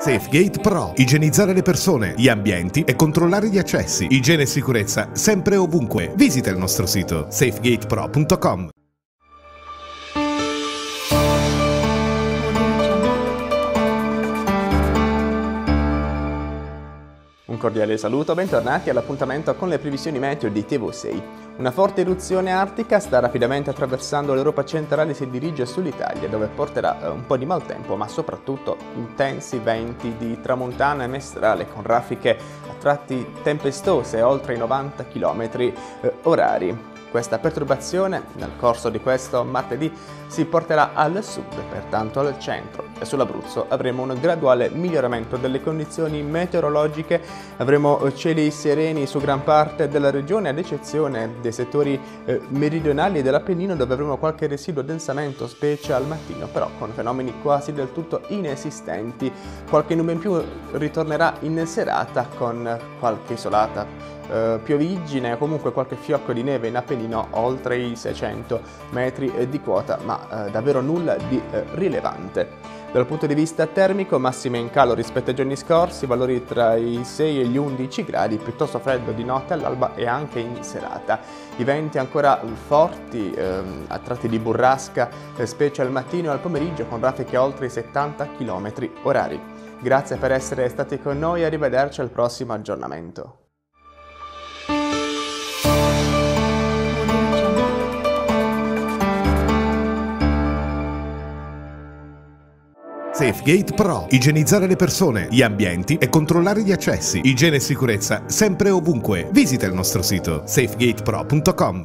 SafeGate Pro. Igienizzare le persone, gli ambienti e controllare gli accessi. Igiene e sicurezza sempre e ovunque. Visita il nostro sito safegatepro.com. Un cordiale saluto, bentornati all'appuntamento con le previsioni meteo di TV6. Una forte eruzione artica sta rapidamente attraversando l'Europa centrale e si dirige sull'Italia, dove porterà eh, un po' di maltempo, ma soprattutto intensi venti di tramontana e mestrale con raffiche a tratti tempestose oltre i 90 km eh, orari. Questa perturbazione nel corso di questo martedì si porterà al sud, pertanto al centro. E sull'Abruzzo avremo un graduale miglioramento delle condizioni meteorologiche, avremo cieli sereni su gran parte della regione ad eccezione dei settori eh, meridionali dell'Appennino dove avremo qualche residuo densamento specie al mattino, però con fenomeni quasi del tutto inesistenti. Qualche nube in più ritornerà in serata con qualche isolata eh, pioviggine comunque qualche fiocco di neve in Appennino oltre i 600 metri di quota, ma eh, davvero nulla di eh, rilevante. Dal punto di vista termico, massime in calo rispetto ai giorni scorsi, valori tra i 6 e gli 11 gradi, piuttosto freddo di notte all'alba e anche in serata. I venti ancora forti, ehm, a tratti di burrasca, eh, specie al mattino e al pomeriggio, con raffiche oltre i 70 km orari. Grazie per essere stati con noi e arrivederci al prossimo aggiornamento. SafeGate Pro. Igienizzare le persone, gli ambienti e controllare gli accessi. Igiene e sicurezza sempre e ovunque. Visita il nostro sito safegatepro.com.